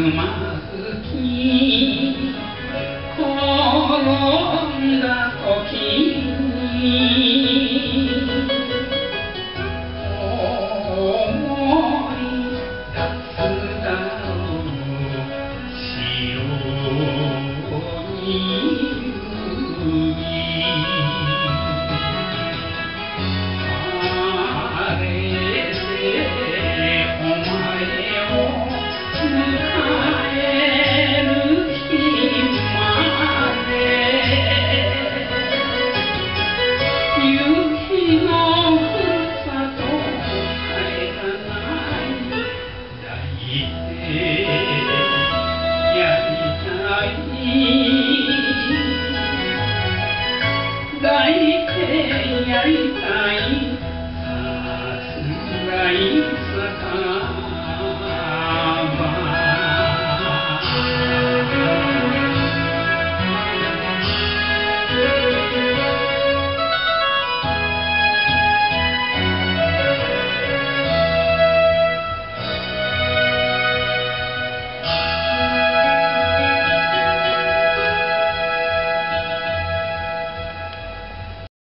rumah You.